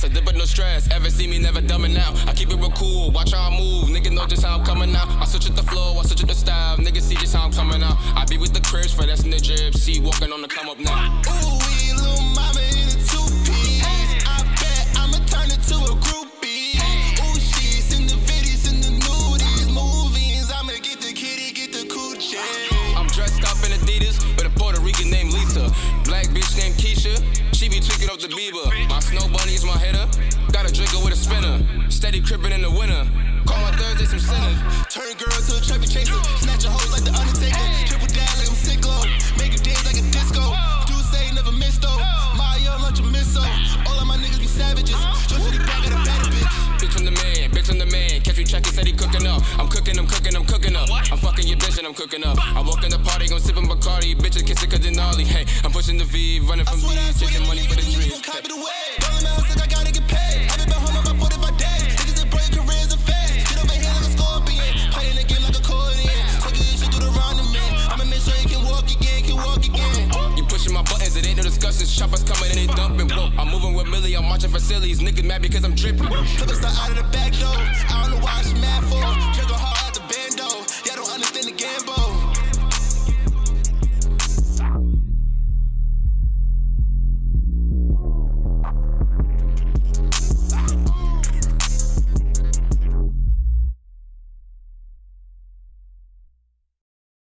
ass. I dip no stress. Ever see me never dumbing out. I keep it real cool. Watch how I move. Nigga know just how I'm coming out. I switch up the flow. I switch up the style. Nigga see just how I'm coming out. I be with the cribs for that's in the drip. See walking on the come up now. Bieber. My snow bunny is my hitter. Got a drinker with a spinner. Steady crippin' in the winter. Call my Thursday some sinners. Turn girl to a chubby chaser. Snatch a hoes like the Undertaker. Triple down like I'm sicko. Make you dance like a disco. Do say never miss though. Mario lunch a misso. All of my niggas be savages. Just to the back of the better bitch. Bitch from the man, I'm cooking up. I walk in the party, gon' sippin' Bacardi. Bitches kissing cause they gnarly. Hey, I'm pushing the V, running from I chasing money for the dream. gon' copy the way. Rolling my house like I gotta get paid. I been been home about 45 days. Niggas that break careers and fast. Get over here like a scorpion. Playing the game like a accordion. Taking your shit through the round man. I'ma make sure you can walk again, can walk again. You pushing my buttons, it ain't no discussion. Choppers coming and they dumping. Whoa, I'm moving with Millie, I'm watching for sillies. Niggas mad because I'm dripping. Clippers are out of the back door.